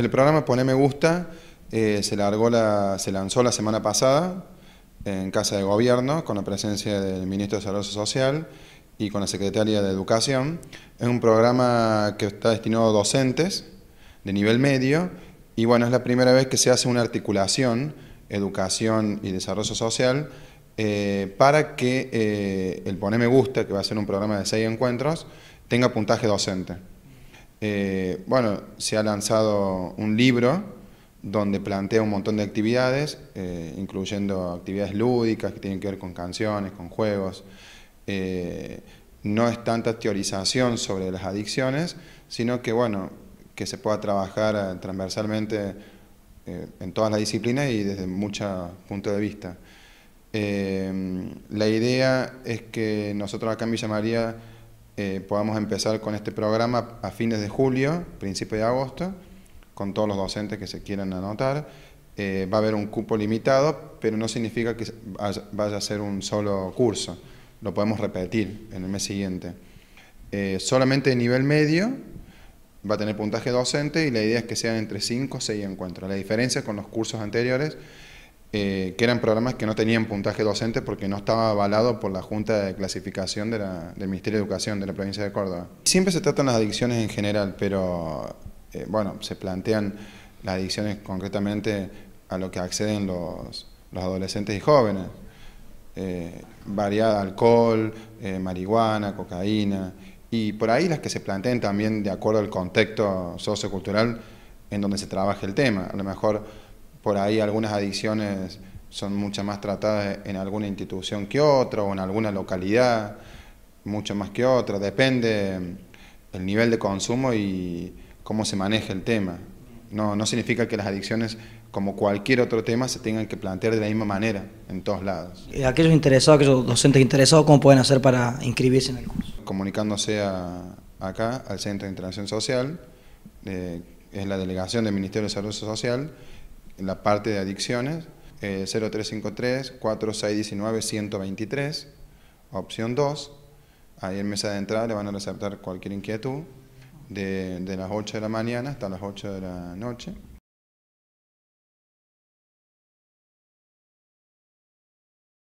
El programa Pone Me Gusta eh, se, largó la, se lanzó la semana pasada en Casa de Gobierno con la presencia del Ministro de Desarrollo Social y con la Secretaria de Educación. Es un programa que está destinado a docentes de nivel medio y bueno, es la primera vez que se hace una articulación, educación y desarrollo social, eh, para que eh, el Pone Me Gusta, que va a ser un programa de seis encuentros, tenga puntaje docente. Eh, bueno, se ha lanzado un libro donde plantea un montón de actividades, eh, incluyendo actividades lúdicas que tienen que ver con canciones, con juegos. Eh, no es tanta teorización sobre las adicciones, sino que, bueno, que se pueda trabajar transversalmente en todas las disciplinas y desde muchos puntos de vista. la idea es que nosotros acá en Villa María eh, podamos empezar con este programa a fines de julio, principio de agosto, con todos los docentes que se quieran anotar. Eh, va a haber un cupo limitado, pero no significa que vaya a ser un solo curso. Lo podemos repetir en el mes siguiente. Eh, solamente de nivel medio va a tener puntaje docente y la idea es que sean entre 5 o 6 encuentros. La diferencia con los cursos anteriores eh, que eran programas que no tenían puntaje docente porque no estaba avalado por la Junta de Clasificación del Ministerio de Educación de la provincia de Córdoba. Siempre se tratan las adicciones en general, pero eh, bueno, se plantean las adicciones concretamente a lo que acceden los, adolescentes y jóvenes. Eh, variada alcohol, marihuana, cocaína, y por ahí las que se planteen también de acuerdo al contexto sociocultural en donde se trabaja el tema. A lo mejor por ahí algunas adicciones son mucho más tratadas en alguna institución que otra o en alguna localidad, mucho más que otra, depende el nivel de consumo y cómo se maneja el tema. No, no significa que las adicciones, como cualquier otro tema, se tengan que plantear de la misma manera en todos lados. Aquellos interesados, aquellos docentes interesados, ¿cómo pueden hacer para inscribirse en el curso? Comunicándose acá, al Centro de Intervención Social, eh, es la delegación del Ministerio de Salud Social, la parte de adicciones, 0353-4619-123, eh, opción 2. Ahí en mesa de entrada le van a receptar cualquier inquietud de, de las 8 de la mañana hasta las 8 de la noche.